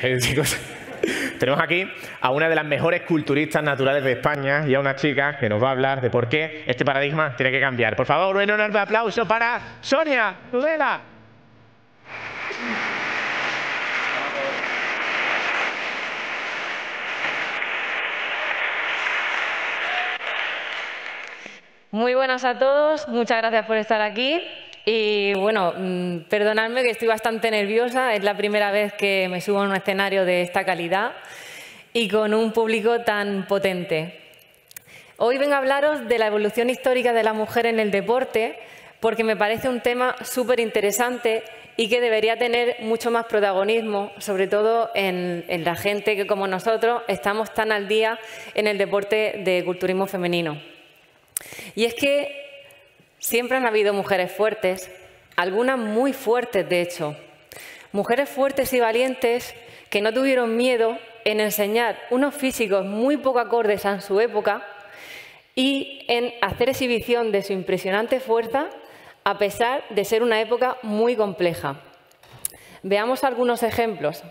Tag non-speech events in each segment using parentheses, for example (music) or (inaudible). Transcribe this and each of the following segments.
(laughs) chicos. Tenemos aquí a una de las mejores culturistas naturales de España y a una chica que nos va a hablar de por qué este paradigma tiene que cambiar. Por favor, un enorme aplauso para Sonia Tudela. Muy buenas a todos, muchas gracias por estar aquí. Y bueno, mm, perdonadme que estoy bastante nerviosa, es la primera vez que me subo a un escenario de esta calidad y con un público tan potente. Hoy vengo a hablaros de la evolución histórica de la mujer en el deporte porque me parece un tema súper interesante y que debería tener mucho más protagonismo, sobre todo en, en, la gente que como nosotros estamos tan al día en el deporte de culturismo femenino. Y es que siempre han habido mujeres fuertes, algunas muy fuertes de hecho, mujeres fuertes y valientes que no tuvieron miedo en enseñar unos físicos muy poco acordes a su época y en hacer exhibición de su impresionante fuerza a pesar de ser una época muy compleja. Veamos algunos ejemplos.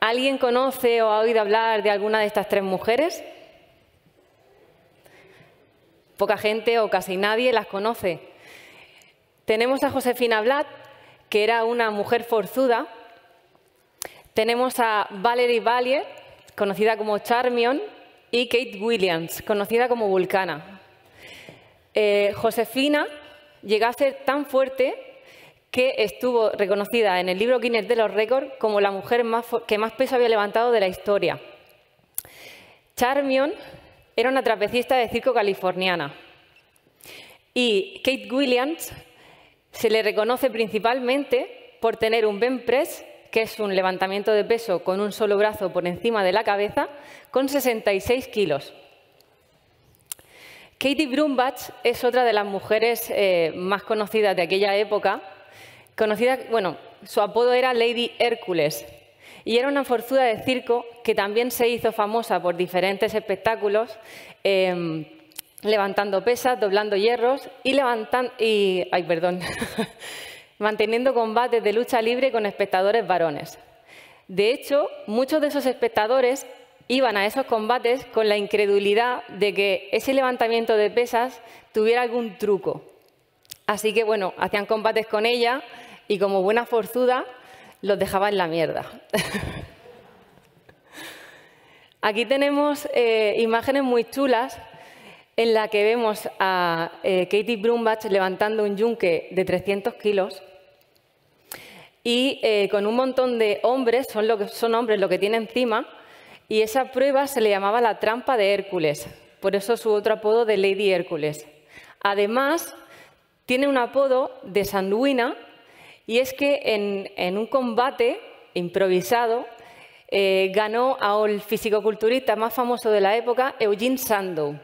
¿Alguien conoce o ha oído hablar de alguna de estas tres mujeres? Poca gente o casi nadie las conoce. Tenemos a Josefina Blatt, que era una mujer forzuda. Tenemos a Valerie Valier, conocida como Charmion, y Kate Williams, conocida como Vulcana. Eh, Josefina llegó a ser tan fuerte que estuvo reconocida en el libro Guinness de los Récords como la mujer que más peso había levantado de la historia. Charmion era una trapecista de circo californiana. Y Kate Williams se le reconoce principalmente por tener un bench press, que es un levantamiento de peso con un solo brazo por encima de la cabeza, con 66 kilos. Katie Brumbach es otra de las mujeres eh, más conocidas de aquella época. Conocida, bueno, su apodo era Lady Hércules y era una forzuda de circo que también se hizo famosa por diferentes espectáculos, em, levantando pesas, doblando hierros y, levantando, y ay, perdón, (laughs) manteniendo combates de lucha libre con espectadores varones. De hecho, muchos de esos espectadores iban a esos combates con la incredulidad de que ese levantamiento de pesas tuviera algún truco. Así que, bueno, hacían combates con ella y como buena forzuda los dejaba en la mierda. Aquí tenemos eh, imágenes muy chulas en las que vemos a eh, Katie Brumbach levantando un yunque de 300 kilos y eh, con un montón de hombres, son, son hombres lo que tiene encima, y esa prueba se le llamaba la trampa de Hércules, por eso su otro apodo de Lady Hércules. Además, tiene un apodo de sanguina y es que en, un combate improvisado eh, ganó al fisicoculturista más famoso de la época, Eugene Sandow.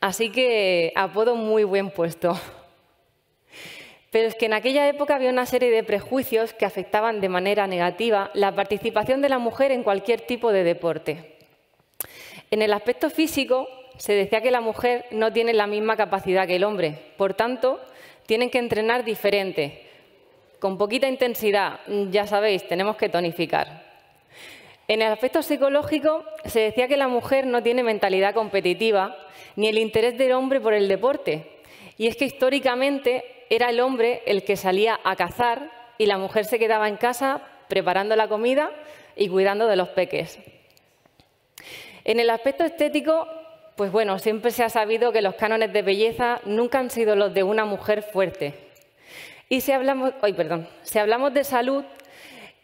Así que apodo muy buen puesto. Pero es que en aquella época había una serie de prejuicios que afectaban de manera negativa la participación de la mujer en cualquier tipo de deporte. En el aspecto físico se decía que la mujer no tiene la misma capacidad que el hombre, por tanto, tienen que entrenar diferente, con poquita intensidad, ya sabéis, tenemos que tonificar. En el aspecto psicológico se decía que la mujer no tiene mentalidad competitiva ni el interés del hombre por el deporte. Y es que históricamente era el hombre el que salía a cazar y la mujer se quedaba en casa preparando la comida y cuidando de los peques. En el aspecto estético, pues bueno, siempre se ha sabido que los cánones de belleza nunca han sido los de una mujer fuerte, y si hablamos, perdón, si hablamos de salud,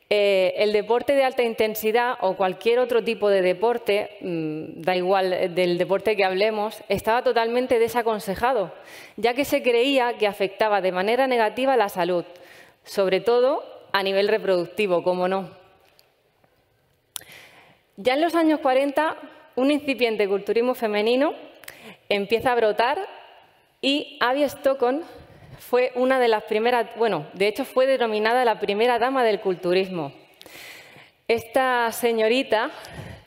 eh, el deporte de alta intensidad o cualquier otro tipo de deporte, mm, da igual del deporte que hablemos, estaba totalmente desaconsejado, ya que se creía que afectaba de manera negativa la salud, sobre todo a nivel reproductivo, como no. Ya en los años 40, un incipiente culturismo femenino empieza a brotar y Abby Stockton fue una de las primeras, bueno, de hecho fue denominada la primera dama del culturismo. Esta señorita,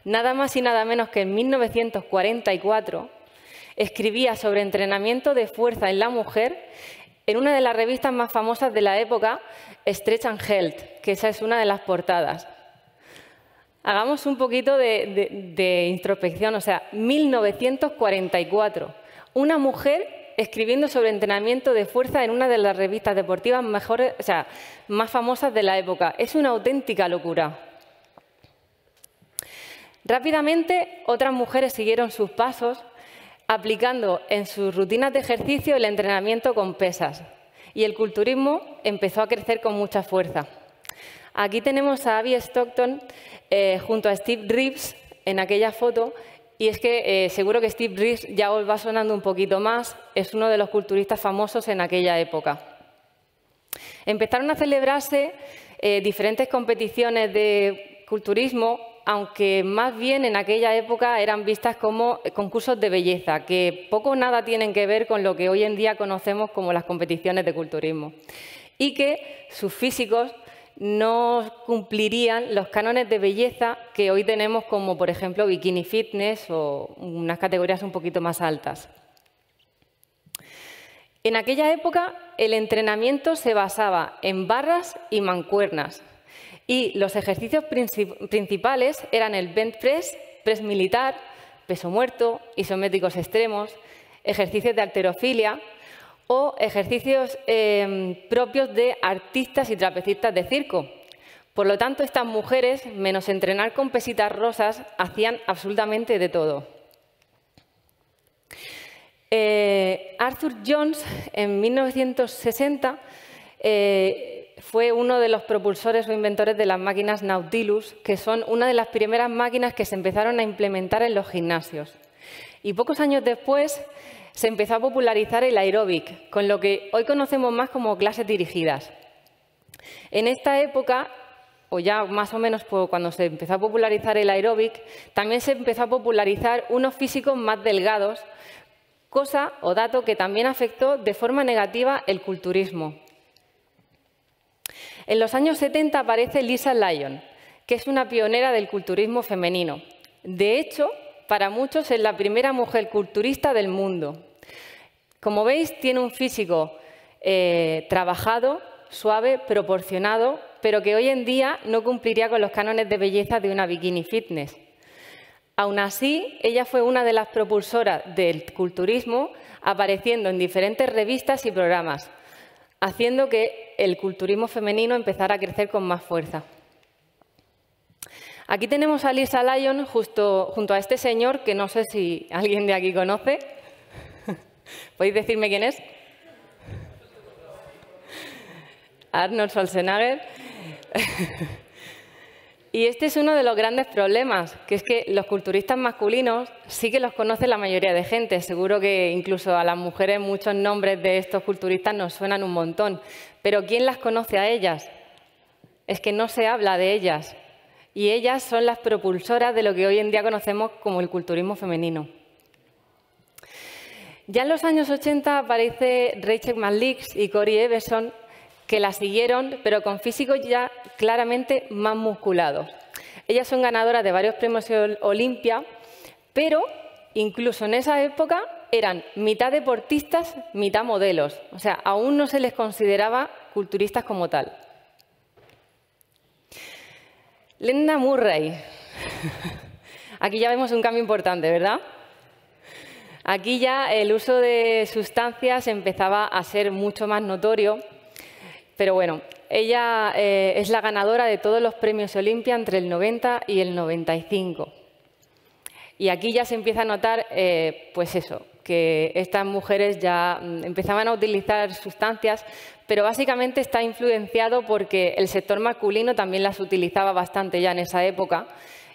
nada más y nada menos que en 1944, escribía sobre entrenamiento de fuerza en la mujer en una de las revistas más famosas de la época, Stretch and Health, que esa es una de las portadas. Hagamos un poquito de, de introspección, o sea, 1944. Una mujer escribiendo sobre entrenamiento de fuerza en una de las revistas deportivas mejores, o sea, más famosas de la época. Es una auténtica locura. Rápidamente, otras mujeres siguieron sus pasos aplicando en sus rutinas de ejercicio el entrenamiento con pesas. Y el culturismo empezó a crecer con mucha fuerza. Aquí tenemos a Abby Stockton eh, junto a Steve Reeves en aquella foto y es que eh, seguro que Steve Reeves ya os va sonando un poquito más, es uno de los culturistas famosos en aquella época. Empezaron a celebrarse eh, diferentes competiciones de culturismo, aunque más bien en aquella época eran vistas como concursos de belleza, que poco o nada tienen que ver con lo que hoy en día conocemos como las competiciones de culturismo. Y que sus físicos no cumplirían los cánones de belleza que hoy tenemos como, por ejemplo, bikini fitness o unas categorías un poquito más altas. En aquella época el entrenamiento se basaba en barras y mancuernas y los ejercicios principales eran el bench press, press militar, peso muerto, isométricos extremos, ejercicios de alterofilia, o ejercicios em, propios de artistas y trapecistas de circo. Por lo tanto, estas mujeres, menos entrenar con pesitas rosas, hacían absolutamente de todo. Eh, Arthur Jones, en 1960, eh, fue uno de los propulsores o inventores de las máquinas Nautilus, que son una de las primeras máquinas que se empezaron a implementar en los gimnasios. Y pocos años después, se empezó a popularizar el aeróbic, con lo que hoy conocemos más como clases dirigidas. En esta época, o ya más o menos cuando se empezó a popularizar el aeróbic, también se empezó a popularizar unos físicos más delgados, cosa o dato que también afectó de forma negativa el culturismo. En los años 70 aparece Lisa Lyon, que es una pionera del culturismo femenino. De hecho, para muchos es la primera mujer culturista del mundo. Como veis, tiene un físico eh, trabajado, suave, proporcionado, pero que hoy en día no cumpliría con los cánones de belleza de una bikini fitness. Aún así, ella fue una de las propulsoras del culturismo, apareciendo en diferentes revistas y programas, haciendo que el culturismo femenino empezara a crecer con más fuerza. Aquí tenemos a Lisa Lyon justo, junto a este señor que no sé si alguien de aquí conoce. (laughs) ¿Podéis decirme quién es? Arnold Schwarzenegger. (laughs) y este es uno de los grandes problemas, que es que los culturistas masculinos sí que los conoce la mayoría de gente. Seguro que incluso a las mujeres muchos nombres de estos culturistas nos suenan un montón. Pero ¿quién las conoce a ellas? Es que no se habla de ellas y ellas son las propulsoras de lo que hoy en día conocemos como el culturismo femenino. Ya en los años 80 aparece Rachel McLeod y Corey Everson, que la siguieron, pero con físicos ya claramente más musculados. Ellas son ganadoras de varios premios Olimpia, pero incluso en esa época eran mitad deportistas, mitad modelos. O sea, aún no se les consideraba culturistas como tal. Linda Murray. Aquí ya vemos un cambio importante, ¿verdad? Aquí ya el uso de sustancias empezaba a ser mucho más notorio, pero bueno, ella eh, es la ganadora de todos los premios Olimpia entre el 90 y el 95. Y aquí ya se empieza a notar, eh, pues eso, que estas mujeres ya mm, empezaban a utilizar sustancias, pero básicamente está influenciado porque el sector masculino también las utilizaba bastante ya en esa época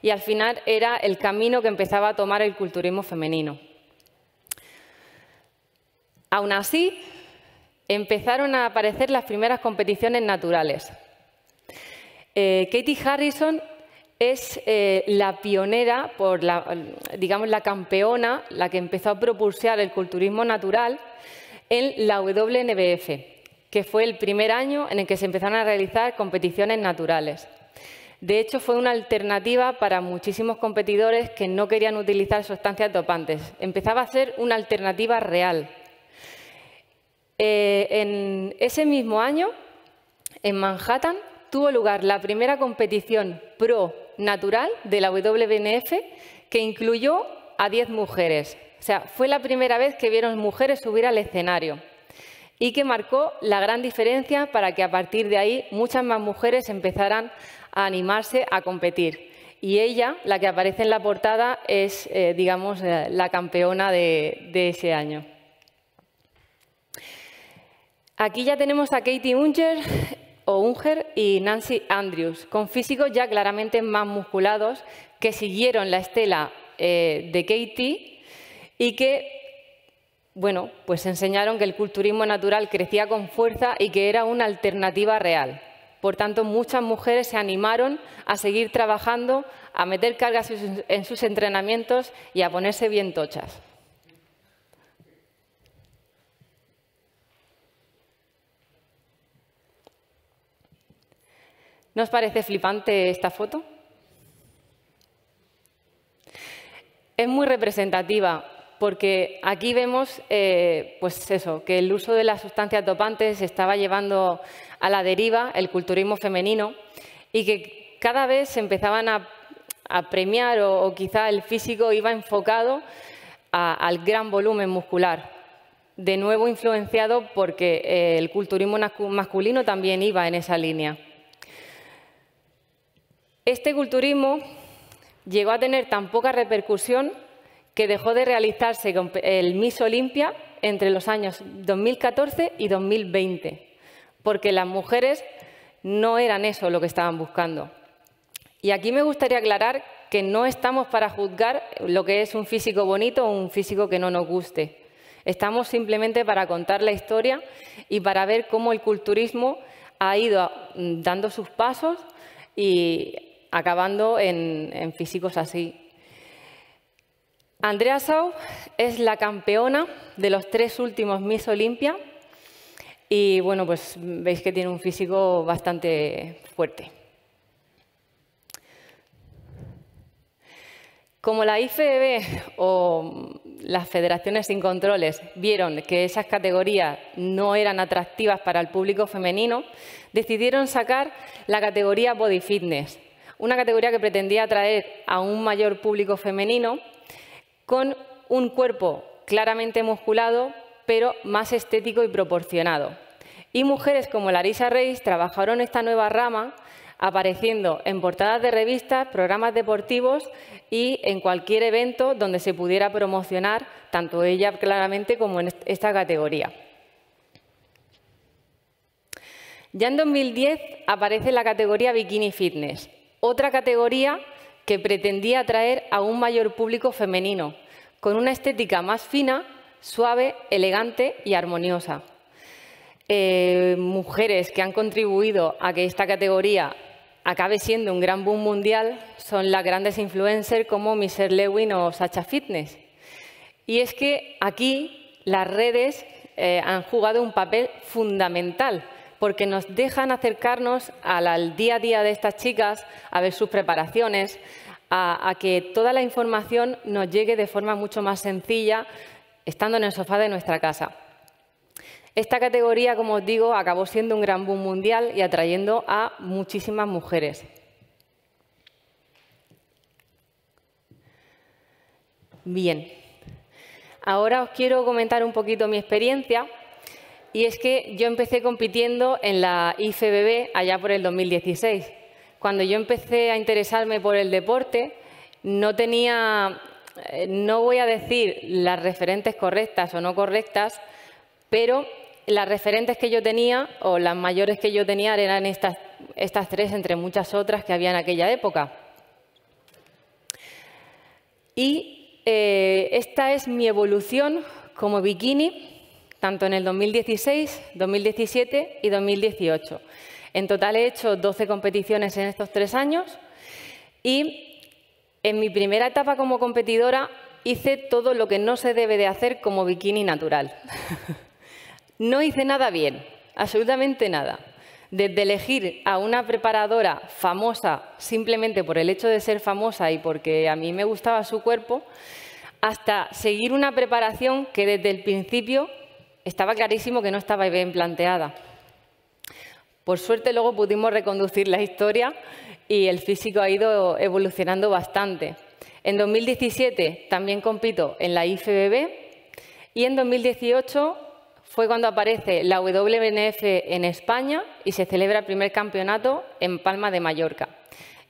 y al final era el camino que empezaba a tomar el culturismo femenino. Aún así, empezaron a aparecer las primeras competiciones naturales. Eh, Katie Harrison es eh, la pionera, digamos la campeona, la que empezó a propulsar el culturismo natural en la WNBF que fue el primer año en el que se empezaron a realizar competiciones naturales. De hecho, fue una alternativa para muchísimos competidores que no querían utilizar sustancias dopantes. Empezaba a ser una alternativa real. Eh, en ese mismo año, en Manhattan, tuvo lugar la primera competición pro natural de la WNF que incluyó a 10 mujeres. O sea, fue la primera vez que vieron mujeres subir al escenario y que marcó la gran diferencia para que a partir de ahí muchas más mujeres empezaran a animarse a competir. Y ella, la que aparece en la portada, es, eh, digamos, eh, la campeona de, ese año. Aquí ya tenemos a Katie Unger, o Unger y Nancy Andrews, con físicos ya claramente más musculados que siguieron la estela eh, de Katie y que bueno, pues enseñaron que el culturismo natural crecía con fuerza y que era una alternativa real. Por tanto, muchas mujeres se animaron a seguir trabajando, a meter cargas en sus entrenamientos y a ponerse bien tochas. ¿No os parece flipante esta foto? Es muy representativa porque aquí vemos eh, pues eso, que el uso de las sustancias dopantes estaba llevando a la deriva el culturismo femenino y que cada vez se empezaban a, premiar o, quizá el físico iba enfocado al gran volumen muscular. De nuevo influenciado porque eh, el culturismo masculino también iba en esa línea. Este culturismo llegó a tener tan poca repercusión que dejó de realizarse el Miss Olimpia entre los años 2014 y 2020, porque las mujeres no eran eso lo que estaban buscando. Y aquí me gustaría aclarar que no estamos para juzgar lo que es un físico bonito o un físico que no nos guste. Estamos simplemente para contar la historia y para ver cómo el culturismo ha ido dando sus pasos y acabando en, físicos así. Andrea Sau es la campeona de los tres últimos Miss Olimpia y bueno, pues veis que tiene un físico bastante fuerte. Como la IFBB o las federaciones sin controles vieron que esas categorías no eran atractivas para el público femenino, decidieron sacar la categoría Body Fitness, una categoría que pretendía atraer a un mayor público femenino con un cuerpo claramente musculado, pero más estético y proporcionado. Y mujeres como Larissa Reis trabajaron esta nueva rama apareciendo en portadas de revistas, programas deportivos y en cualquier evento donde se pudiera promocionar tanto ella claramente como en esta categoría. Ya en 2010 aparece la categoría Bikini Fitness, otra categoría que pretendía atraer a un mayor público femenino, con una estética más fina, suave, elegante y armoniosa. Eh, mujeres que han contribuido a que esta categoría acabe siendo un gran boom mundial son las grandes influencers como Michelle Lewin o Sacha Fitness. Y es que aquí las redes eh, han jugado un papel fundamental porque nos dejan acercarnos al día a día de estas chicas, a ver sus preparaciones, a, que toda la información nos llegue de forma mucho más sencilla estando en el sofá de nuestra casa. Esta categoría, como os digo, acabó siendo un gran boom mundial y atrayendo a muchísimas mujeres. Bien, ahora os quiero comentar un poquito mi experiencia y es que yo empecé compitiendo en la IFBB allá por el 2016. Cuando yo empecé a interesarme por el deporte, no tenía, eh, no voy a decir las referentes correctas o no correctas, pero las referentes que yo tenía, o las mayores que yo tenía, eran estas, estas tres entre muchas otras que había en aquella época. Y eh, esta es mi evolución como bikini tanto en el 2016, 2017 y 2018. En total he hecho 12 competiciones en estos tres años y en mi primera etapa como competidora hice todo lo que no se debe de hacer como bikini natural. (laughs) no hice nada bien, absolutamente nada. Desde elegir a una preparadora famosa simplemente por el hecho de ser famosa y porque a mí me gustaba su cuerpo, hasta seguir una preparación que desde el principio estaba clarísimo que no estaba bien planteada. Por suerte luego pudimos reconducir la historia y el físico ha ido evolucionando bastante. En 2017 también compito en la IFBB y en 2018 fue cuando aparece la WNF en España y se celebra el primer campeonato en Palma de Mallorca.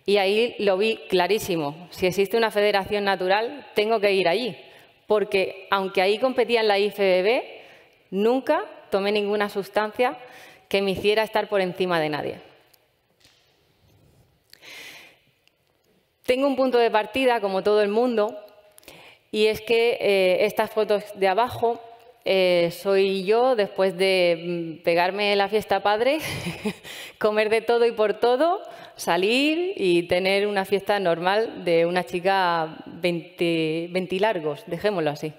Y ahí lo vi clarísimo. Si existe una federación natural, tengo que ir allí. Porque aunque ahí competía en la IFBB, nunca tomé ninguna sustancia que me hiciera estar por encima de nadie. Tengo un punto de partida, como todo el mundo, y es que eh, estas fotos de abajo eh, soy yo después de mm, pegarme la fiesta padre, (laughs) comer de todo y por todo, salir y tener una fiesta normal de una chica 20, largos, dejémoslo así.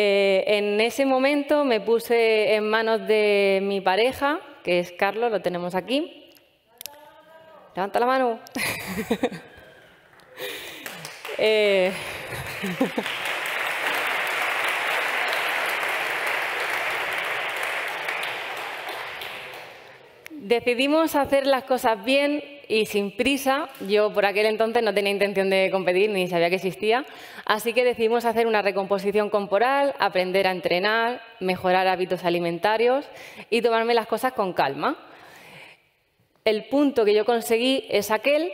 Eh, en ese momento me puse en manos de mi pareja, que es Carlos, lo tenemos aquí. Levanta la mano. (laughs) eh... (laughs) Decidimos hacer las cosas bien y sin prisa. Yo por aquel entonces no tenía intención de competir ni sabía que existía. Así que decidimos hacer una recomposición corporal, aprender a entrenar, mejorar hábitos alimentarios y tomarme las cosas con calma. El punto que yo conseguí es aquel.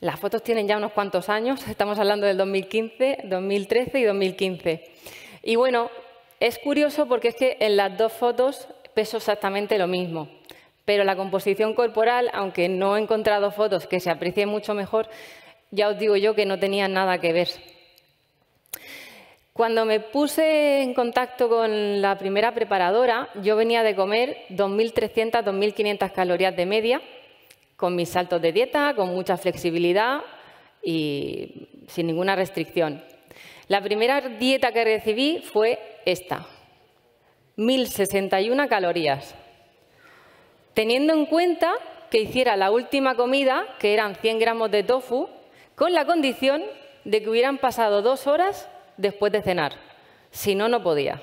Las fotos tienen ya unos cuantos años, estamos hablando del 2015, 2013 y 2015. Y bueno, es curioso porque es que en las dos fotos peso exactamente lo mismo pero la composición corporal, aunque no he encontrado fotos que se aprecien mucho mejor, ya os digo yo que no tenía nada que ver. Cuando me puse en contacto con la primera preparadora, yo venía de comer 2.300, 2.500 calorías de media, con mis saltos de dieta, con mucha flexibilidad y sin ninguna restricción. La primera dieta que recibí fue esta, 1.061 calorías teniendo en cuenta que hiciera la última comida, que eran 100 gramos de tofu, con la condición de que hubieran pasado dos horas después de cenar. Si no, no podía.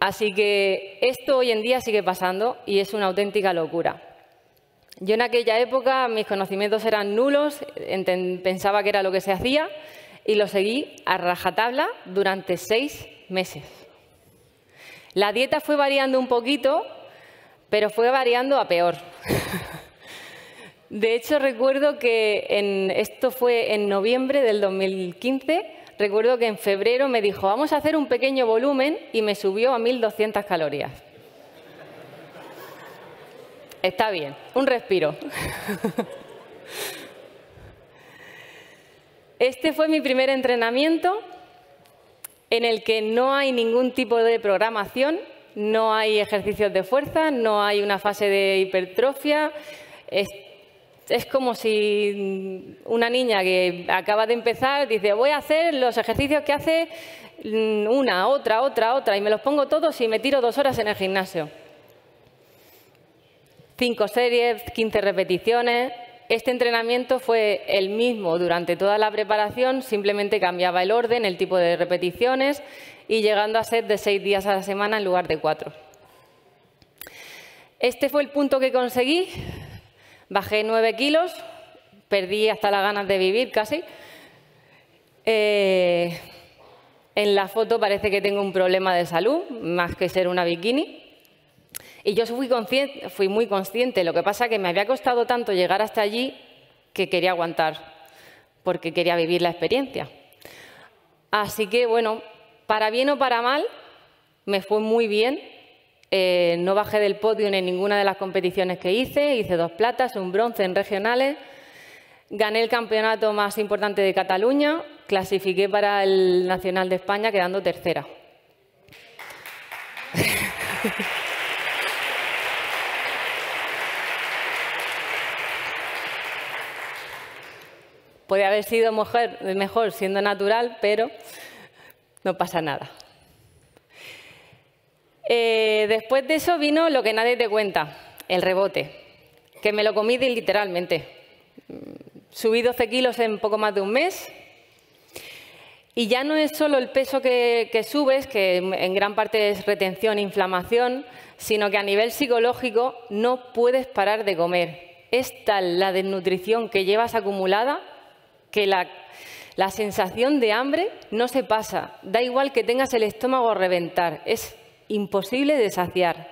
Así que esto hoy en día sigue pasando y es una auténtica locura. Yo en aquella época mis conocimientos eran nulos, pensaba que era lo que se hacía y lo seguí a rajatabla durante seis meses. La dieta fue variando un poquito pero fue variando a peor. (laughs) De hecho, recuerdo que en, esto fue en noviembre del 2015, recuerdo que en febrero me dijo, vamos a hacer un pequeño volumen y me subió a 1.200 calorías. Está bien, un respiro. (laughs) Este fue mi primer entrenamiento en el que no hay ningún tipo de programación, no hay ejercicios de fuerza, no hay una fase de hipertrofia. Es, como si una niña que acaba de empezar dice voy a hacer los ejercicios que hace mm, una, otra, otra, otra y me los pongo todos y me tiro dos horas en el gimnasio. Cinco series, 15 repeticiones. Este entrenamiento fue el mismo durante toda la preparación, simplemente cambiaba el orden, el tipo de repeticiones y llegando a ser de seis días a la semana en lugar de cuatro. Este fue el punto que conseguí. Bajé nueve kilos, perdí hasta las ganas de vivir casi. Eh, en la foto parece que tengo un problema de salud, más que ser una bikini. Y yo fui, fui muy consciente. Lo que pasa es que me había costado tanto llegar hasta allí que quería aguantar, porque quería vivir la experiencia. Así que, bueno, para bien o para mal, me fue muy bien. Eh, no bajé del podio en ninguna de las competiciones que hice. Hice dos platas, un bronce en regionales. Gané el campeonato más importante de Cataluña. Clasifiqué para el Nacional de España quedando tercera. (laughs) Puede haber sido mejor siendo natural, pero no pasa nada. Eh, después de eso vino lo que nadie te cuenta, el rebote, que me lo comí literalmente. Subí 12 kilos en poco más de un mes Y ya no es solo el peso que, que subes, que en gran parte es retención, inflamación, sino que a nivel psicológico no puedes parar de comer. Es tal la desnutrición que llevas acumulada que la, la sensación de hambre no se pasa. Da igual que tengas el estómago a reventar, es imposible de saciar.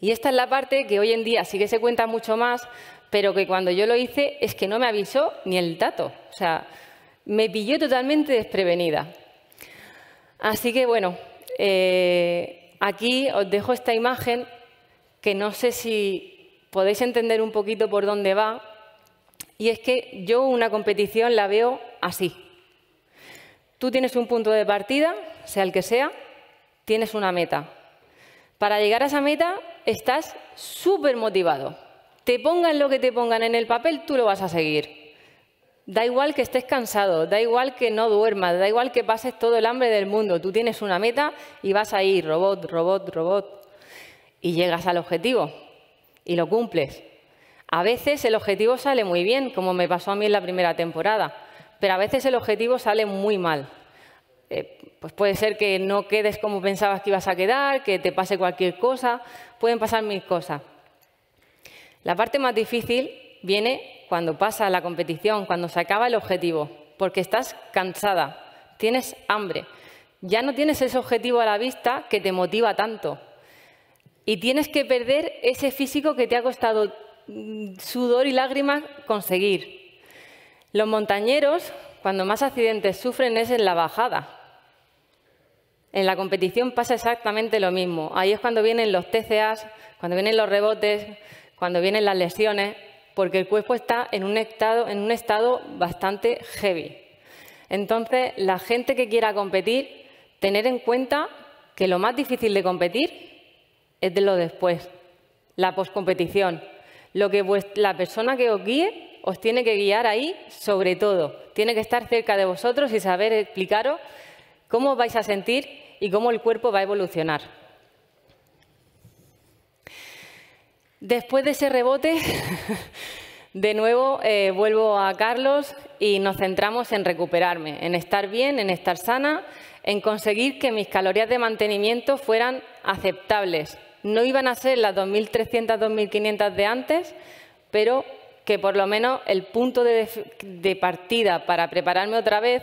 Y esta es la parte que hoy en día sí que se cuenta mucho más, pero que cuando yo lo hice es que no me avisó ni el dato. O sea, me pilló totalmente desprevenida. Así que bueno, eh, aquí os dejo esta imagen que no sé si podéis entender un poquito por dónde va. Y es que yo una competición la veo así. Tú tienes un punto de partida, sea el que sea, tienes una meta. Para llegar a esa meta estás súper motivado. Te pongan lo que te pongan en el papel, tú lo vas a seguir. Da igual que estés cansado, da igual que no duermas, da igual que pases todo el hambre del mundo. Tú tienes una meta y vas a ir robot, robot, robot. Y llegas al objetivo y lo cumples. A veces el objetivo sale muy bien, como me pasó a mí en la primera temporada, pero a veces el objetivo sale muy mal. Eh, pues puede ser que no quedes como pensabas que ibas a quedar, que te pase cualquier cosa, pueden pasar mil cosas. La parte más difícil viene cuando pasa la competición, cuando se acaba el objetivo, porque estás cansada, tienes hambre, ya no tienes ese objetivo a la vista que te motiva tanto. Y tienes que perder ese físico que te ha costado sudor y lágrimas conseguir. Los montañeros, cuando más accidentes sufren, es en la bajada. En la competición pasa exactamente lo mismo. Ahí es cuando vienen los TCAs, cuando vienen los rebotes, cuando vienen las lesiones porque el cuerpo está en un estado, en un estado bastante heavy. Entonces, la gente que quiera competir, tener en cuenta que lo más difícil de competir es de lo después, la poscompetición. Lo que la persona que os guíe os tiene que guiar ahí sobre todo. Tiene que estar cerca de vosotros y saber explicaros cómo vais a sentir y cómo el cuerpo va a evolucionar. Después de ese rebote, (laughs) de nuevo eh, vuelvo a Carlos y nos centramos en recuperarme, en estar bien, en estar sana, en conseguir que mis calorías de mantenimiento fueran aceptables. No iban a ser las 2.300, 2.500 de antes, pero que por lo menos el punto de, partida para prepararme otra vez,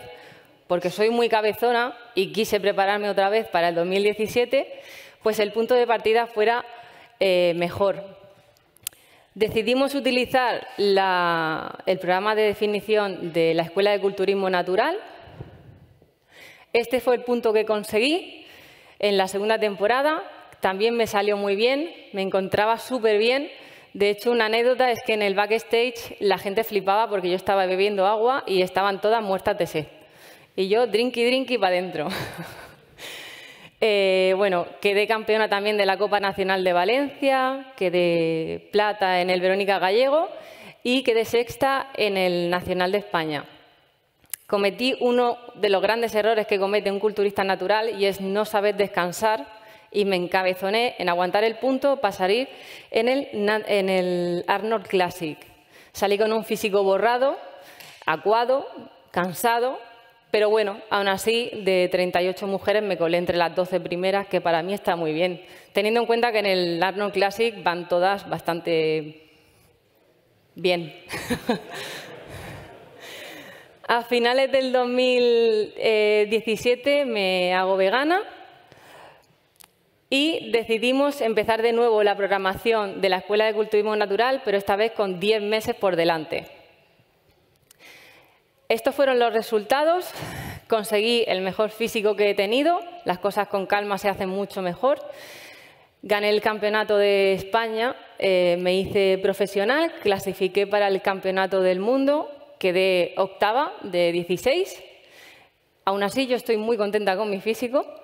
porque soy muy cabezona y quise prepararme otra vez para el 2017, pues el punto de partida fuera eh, mejor, Decidimos utilizar el programa de definición de la Escuela de Culturismo Natural. Este fue el punto que conseguí en la segunda temporada. También me salió muy bien, me encontraba súper bien. De hecho, una anécdota es que en el backstage la gente flipaba porque yo estaba bebiendo agua y estaban todas muertas de sed. Y yo, drinky, drinky, para adentro. (laughs) Eh, bueno, quedé campeona también de la Copa Nacional de Valencia, quedé plata en el Verónica Gallego y quedé sexta en el Nacional de España. Cometí uno de los grandes errores que comete un culturista natural y es no saber descansar y me encabezoné en aguantar el punto para salir en el, Arnold Classic. Salí con un físico borrado, acuado, cansado pero bueno, aún así, de 38 mujeres me colé entre las 12 primeras, que para mí está muy bien, teniendo en cuenta que en el Arnold Classic van todas bastante bien. (laughs) A finales del 2017 me hago vegana y decidimos empezar de nuevo la programación de la Escuela de Culturismo Natural, pero esta vez con 10 meses por delante. Estos fueron los resultados. Conseguí el mejor físico que he tenido. Las cosas con calma se hacen mucho mejor. Gané el campeonato de España, eh, me hice profesional, clasifiqué para el campeonato del mundo, quedé octava de 16. Aún así, yo estoy muy contenta con mi físico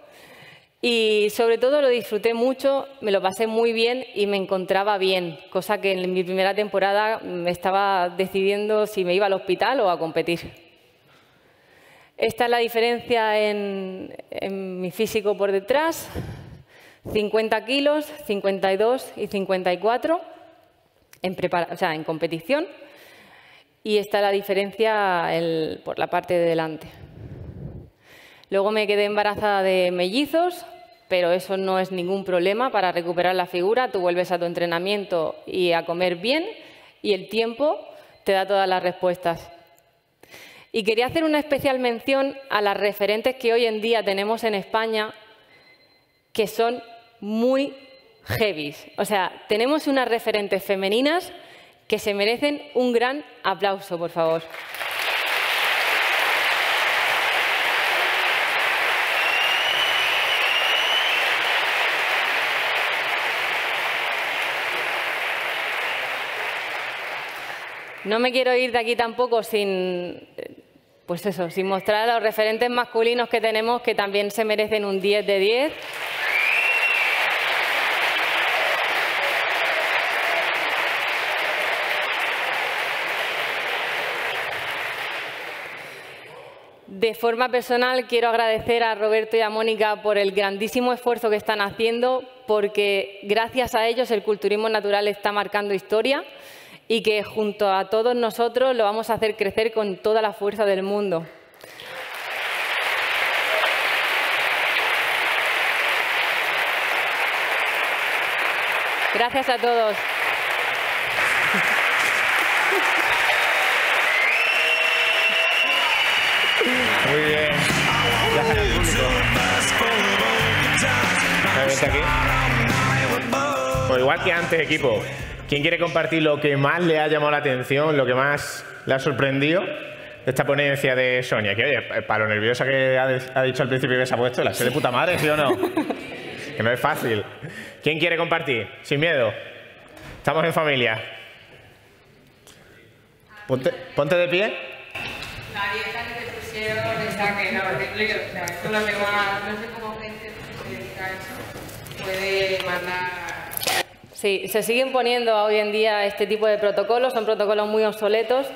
y sobre todo lo disfruté mucho, me lo pasé muy bien y me encontraba bien, cosa que en mi primera temporada me estaba decidiendo si me iba al hospital o a competir. Esta es la diferencia en, mi físico por detrás. 50 kilos, 52 y 54 en, o sea, en competición. Y esta es la diferencia por la parte de delante. Luego me quedé embarazada de mellizos, pero eso no es ningún problema para recuperar la figura. Tú vuelves a tu entrenamiento y a comer bien y el tiempo te da todas las respuestas. Y quería hacer una especial mención a las referentes que hoy en día tenemos en España, que son muy heavy. O sea, tenemos unas referentes femeninas que se merecen un gran aplauso, por favor. No me quiero ir de aquí tampoco sin, pues eso, sin mostrar a los referentes masculinos que tenemos que también se merecen un 10 de 10. De forma personal quiero agradecer a Roberto y a Mónica por el grandísimo esfuerzo que están haciendo, porque gracias a ellos el culturismo natural está marcando historia y que junto a todos nosotros lo vamos a hacer crecer con toda la fuerza del mundo. Gracias a todos. Muy bien. aquí. Pues igual que antes, equipo. ¿Quién quiere compartir lo que más le ha llamado la atención, lo que más le ha sorprendido de esta ponencia de Sonia? Que oye, para lo nerviosa que ha, dicho al principio que se ha puesto, la sé de puta madre, ¿sí o no? que no es fácil. ¿Quién quiere compartir? Sin miedo. Estamos en familia. Ponte, ponte de pie. La dieta que te pusieron está que era horrible. O sea, esto lo que más, no sé cómo gente se dedica a eso puede mandar Sí, se siguen poniendo hoy en día este tipo de protocolos, son protocolos muy obsoletos,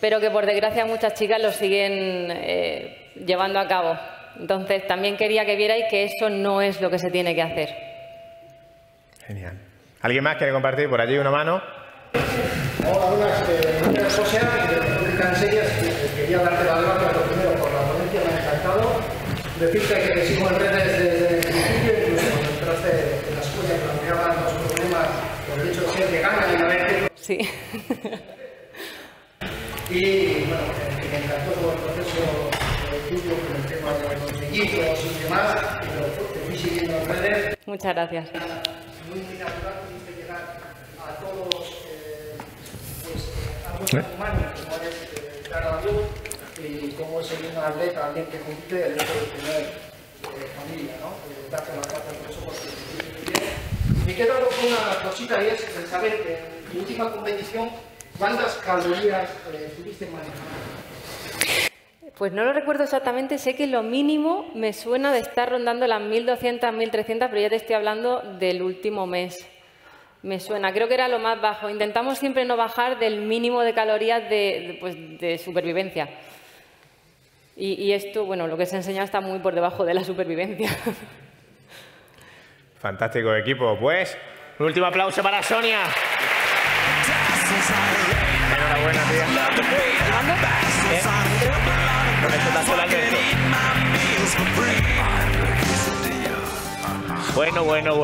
pero que por desgracia muchas chicas los siguen eh, llevando a cabo. Entonces, también quería que vierais que eso no es lo que se tiene que hacer. Genial. ¿Alguien más quiere compartir por allí una mano? Hola, buenas. Eh, mi nombre es José de República en Series. Quería darte las gracias primero por la ponencia, me ha encantado. Decirte que sigo en redes desde el principio, incluso cuando entraste en la escuela y planteaban los por el hecho de ser vegana y no haber Sí. Y bueno, que me encantó todo el proceso tuyo con el tema de los mellizos y demás, pero te fui siguiendo en redes. Muchas gracias. Muy, natural pudiste llegar a todos, eh, pues, a muchos humanos, como es eh, Clara Luz, y cómo es ser un atleta, alguien que cumple el hecho de tener eh, familia, ¿no? Eh, darte las gracias por eso, porque me quedo con una cosita y es el saber, mi última competición, ¿cuántas calorías eh, tuviste manejando? Pues no lo recuerdo exactamente, sé que lo mínimo me suena de estar rondando las 1200, 1300, pero ya te estoy hablando del último mes. Me suena, creo que era lo más bajo. Intentamos siempre no bajar del mínimo de calorías de, pues, de supervivencia. Y, y, esto, bueno, lo que se enseña está muy por debajo de la supervivencia. (laughs) Fantástico equipo. Pues, un último aplauso para Sonia. Enhorabuena, tía. Bueno, bueno, bueno.